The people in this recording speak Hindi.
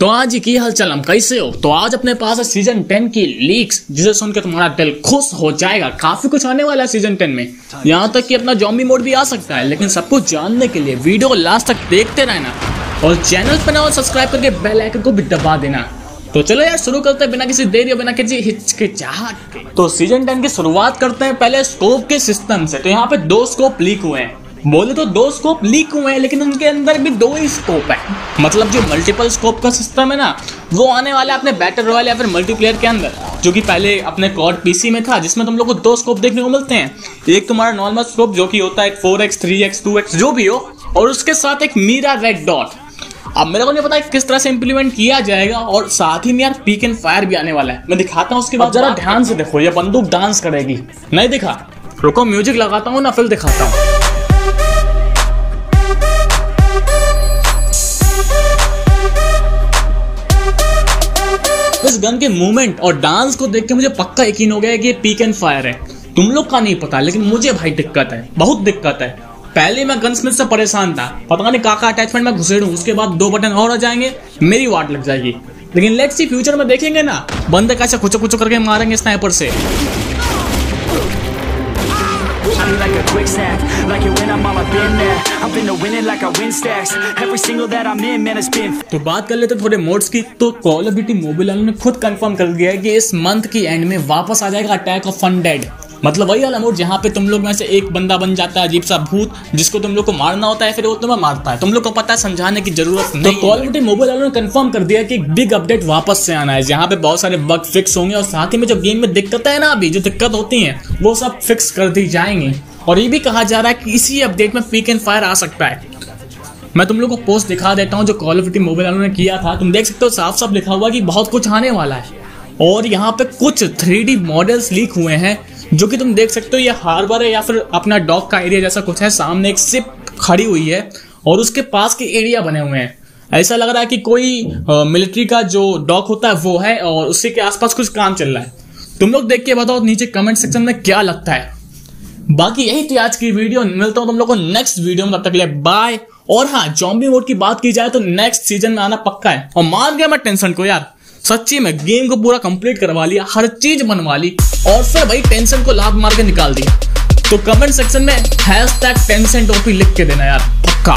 तो आज की हाल चाल हम कैसे हो? तो आज अपने पास है सीज़न टेन की लीक्स जिसे सुन के तुम्हारा दिल खुश हो जाएगा। काफ़ी कुछ आने वाला है सीज़न टेन में। यहाँ तक कि अपना जॉम्बी मोड भी आ सकता है, लेकिन सब कुछ जानने के लिए वीडियो लास्ट तक देखते रहना और चैनल पर ना सब्सक्राइब करके बेल आइकन को भी दबा देना। तो चलो यार, शुरू करते हैं बिना किसी देरी और बिना किसी हिचकिचाहट के। तो सीज़न टेन की शुरुआत करते हैं पहले स्कोप के सिस्टम से। तो यहाँ पे दो स्कोप लीक हुए हैं। बोले तो दो स्कोप लीक हुए हैं लेकिन उनके अंदर भी दो ही स्कोप है। मतलब जो मल्टीपल स्कोप का सिस्टम है ना वो आने वाला है अपने बैटर रॉयल या फिर मल्टीप्लेयर के अंदर जो कि पहले अपने कॉड पीसी में था जिसमें तुम लोग को दो स्कोप देखने को मिलते हैं। एक तुम्हारा नॉर्मल स्कोप जो कि होता है four x three x two x जो भी हो और उसके साथ एक मीरा रेड डॉट अब मेरे को नहीं पता किस तरह से इम्प्लीमेंट किया जाएगा और साथ ही में यार पीक एंड फायर भी आने वाला है। मैं दिखाता हूँ उसके बाद जरा ध्यान से देखो ये बंदूक डांस करेगी। नहीं दिखा। रुको म्यूज़िक लगाता हूँ ना फिर दिखाता हूँ। इस गन के मूवमेंट और डांस को देख के मुझे पक्का यकीन हो गया है कि ये पीक एंड फायर है। तुम लोग का नहीं पता, लेकिन मुझे भाई दिक्कत है, बहुत दिक्कत है। पहले मैं गनस्मिथ से परेशान था, पता नहीं काका अटैचमेंट में घुसेड़ू उसके बाद दो बटन और आ जाएँगे, मेरी वाट लग जाएगी। लेकिन लेट्स सी फ्यूचर में देखेंगे ना, बंदे कैसे कुछ कुछ करके मारेंगे स्नाइपर से। A quick snack Like it when I'm all up in there I'm finna win it like I win stacks. Every single that I'm in, man, it's been तो बात कर लेते हैं थोड़े मोड्स की। तो कॉल ऑफ़ ड्यूटी मोबाइल वालों ने खुद कंफर्म कर दिया है कि इस मंथ की एंड में वापस आ जाएगा अटैक ऑफ़ फंडेड मतलब वही वाला मोड जहाँ पे तुम लोग में से एक बंदा बन जाता है अजीब सा भूत जिसको तुम लोग को मारना होता है फिर वो तुम्हें मारता है। तुम लोग को पता है समझाने की ज़रूरत नहीं तो कॉल ऑफ़ ड्यूटी मोबाइल वालों ने कंफर्म कर दिया कि एक बिग अपडेट वापस से आना है जहाँ पे बहुत सारे बग फिक्स होंगे और साथ ही में जो गेम में दिक्कत है ना अभी जो दिक्कत होती है वो सब फिक्स कर दी जाएँगी। और ये भी कहा जा रहा है कि इसी अपडेट में पीक एंड फायर आ सकता है। मैं तुम लोग को पोस्ट दिखा देता हूँ जो कॉल ऑफ़ ड्यूटी मोबाइल वालों ने किया था। तुम देख सकते हो साफ़ साफ़ लिखा हुआ कि बहुत कुछ आने वाला है। और यहाँ पे कुछ थ्री मॉडल्स लीक हुए हैं, जो कि तुम देख सकते हो, ये हार्बर है या फिर अपना डॉक का एरिया जैसा कुछ है। सामने एक सिप खड़ी हुई है और उसके पास के एरिया बने हुए हैं। ऐसा लग रहा है कि कोई मिलिट्री का जो डॉक होता है वो है और उसी के आसपास कुछ काम चल रहा है। तुम लोग देख के बताओ नीचे कमेंट सेक्शन में क्या लगता है। बाकी यही थी आज की वीडियो। मिलता हूँ तुम लोग को नेक्स्ट वीडियो में, तब तक लिए बाय और हाँ जॉम्बी मोड की बात की जाए तो नेक्स्ट सीज़न में आना पक्का है। और मान गया मैं टेंशन को यार। सच्ची में गेम को पूरा कंप्लीट करवा लिया, हर चीज़ बनवा ली। और फिर भाई टेंशन को लाभ मार के निकाल दिया तो कमेंट सेक्शन में हैश टैग टेंशन टॉपी लिख के देना यार, पक्का।